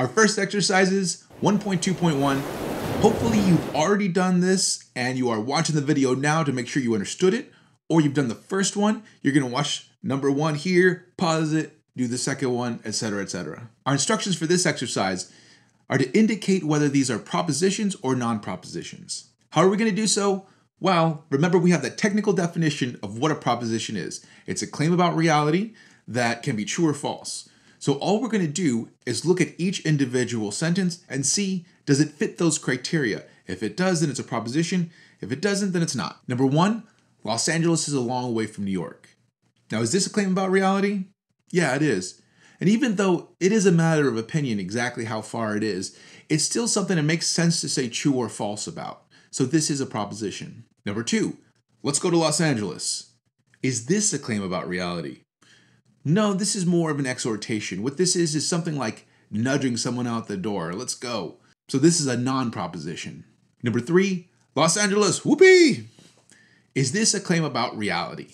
Our first exercise is 1.2.1. Hopefully you've already done this and you are watching the video now to make sure you understood it, or you've done the first one. You're gonna watch number one here, pause it, do the second one, etc., etc. Our instructions for this exercise are to indicate whether these are propositions or non-propositions. How are we to do so? Well, remember we have the technical definition of what a proposition is. It's a claim about reality that can be true or false. So all we're going to do is look at each individual sentence and see does it fit those criteria. If it does, then it's a proposition. If it doesn't, then it's not. Number one, Los Angeles is a long way from New York. Now, is this a claim about reality? Yeah, it is. And even though it is a matter of opinion exactly how far it is, it's still something that makes sense to say true or false about. So this is a proposition. Number two, let's go to Los Angeles. Is this a claim about reality? No, this is more of an exhortation. What this is is something like nudging someone out the door. Let's go. So this is a non proposition. Number three, Los Angeles, whoopee! Is this a claim about reality?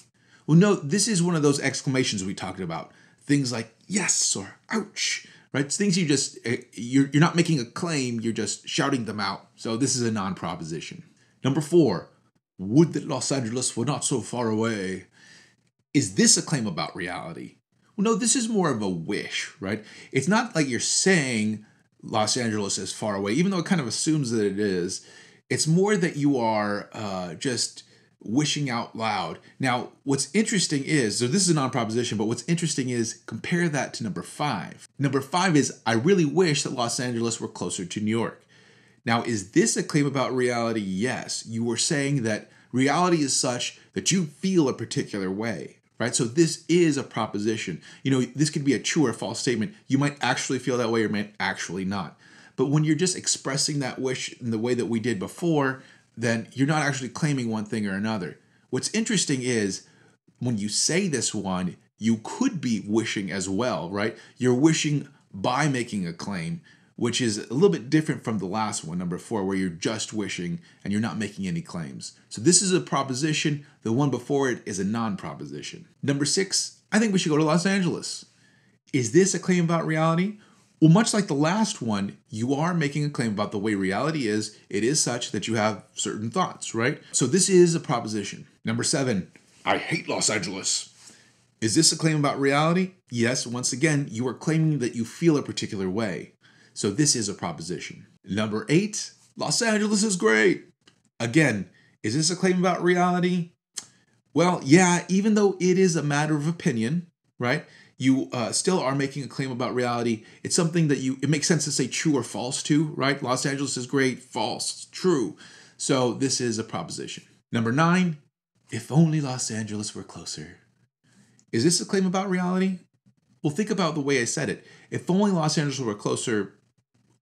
Well, no, this is one of those exclamations we talked about. Things like yes or ouch, right? It's things you just, eh, you're, you're not making a claim, you're just shouting them out. So this is a non proposition. Number four, would that Los Angeles were not so far away. Is this a claim about reality? Well, no, this is more of a wish, right? It's not like you're saying Los Angeles is far away, even though it kind of assumes that it is. It's more that you are uh, just wishing out loud. Now, what's interesting is so this is a non proposition, but what's interesting is compare that to number five. Number five is I really wish that Los Angeles were closer to New York. Now, is this a claim about reality? Yes. You were saying that reality is such that you feel a particular way, right? So this is a proposition. You know, this could be a true or false statement. You might actually feel that way or might actually not. But when you're just expressing that wish in the way that we did before, then you're not actually claiming one thing or another. What's interesting is when you say this one, you could be wishing as well, right? You're wishing by making a claim, which is a little bit different from the last one, number four, where you're just wishing and you're not making any claims. So this is a proposition. The one before it is a non proposition. Number six, I think we should go to Los Angeles. Is this a claim about reality? Well, much like the last one, you are making a claim about the way reality is. It is such that you have certain thoughts, right? So this is a proposition. Number seven, I hate Los Angeles. Is this a claim about reality? Yes, once again, you are claiming that you feel a particular way. So this is a proposition. Number eight, Los Angeles is great. Again, is this a claim about reality? Well, yeah, even though it is a matter of opinion, right? you uh, still are making a claim about reality. It's something that you, it makes sense to say true or false to, right? Los Angeles is great, false, true. So this is a proposition. Number nine, if only Los Angeles were closer. Is this a claim about reality? Well, think about the way I said it. If only Los Angeles were closer,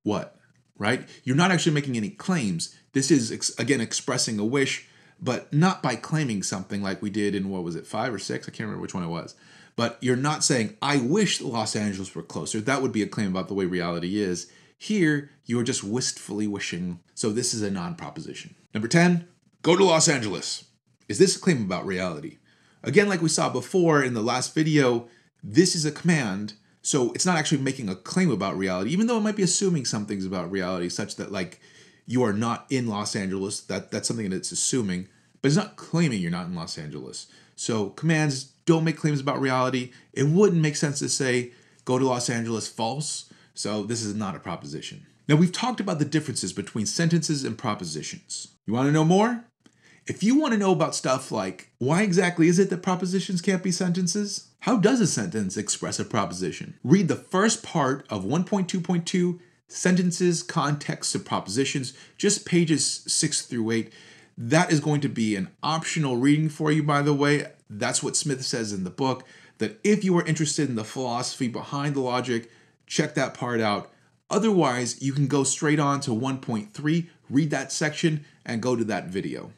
what? Right? You're not actually making any claims. This is, again, expressing a wish, but not by claiming something like we did in, what was it, five or six? I can't remember which one it was. But you're not saying, I wish Los Angeles were closer. That would be a claim about the way reality is. Here, you are just wistfully wishing. So this is a non proposition. Number 10, go to Los Angeles. Is this a claim about reality? Again, like we saw before in the last video, this is a command. So it's not actually making a claim about reality, even though it might be assuming some things about reality, such that like you are not in Los Angeles. That that's something that it's assuming, but it's not claiming you're not in Los Angeles. So commands don't make claims about reality. It wouldn't make sense to say go to Los Angeles false. So this is not a proposition. Now we've talked about the differences between sentences and propositions. You want to know more? If you want to know about stuff like why exactly is it that propositions can't be sentences? How does a sentence express a proposition? Read the first part of 1.2.2 Sentences, Context of Propositions, just pages 6 through 8. That is going to be an optional reading for you, by the way. That's what Smith says in the book. That if you are interested in the philosophy behind the logic, check that part out. Otherwise, you can go straight on to 1.3, read that section, and go to that video.